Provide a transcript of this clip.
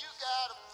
You got a